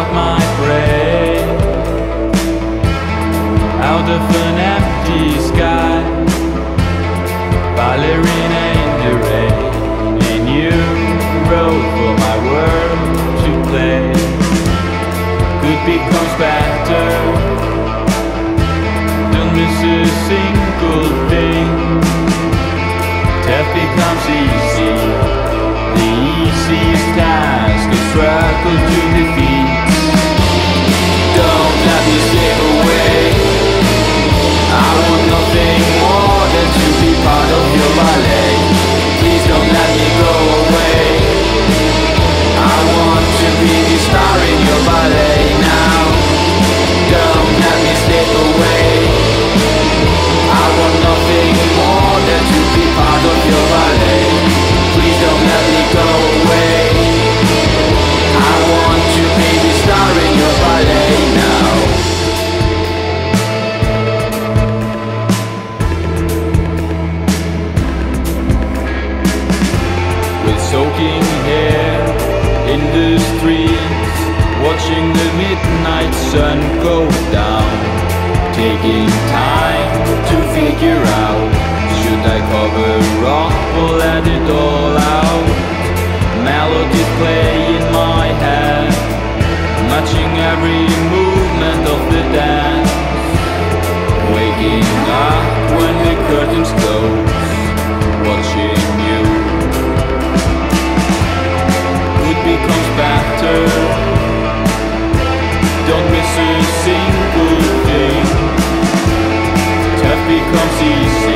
caught my prey out of an empty sky. Ballerina in the rain, in you wrote for my world to play. Good becomes better miss a single thing. Death becomes easy. with soaking hair in the streets, watching the midnight sun go down, taking time to figure out should I cover up or let it all out? Melody play in my head, matching every move. every single day. Death becomes easy.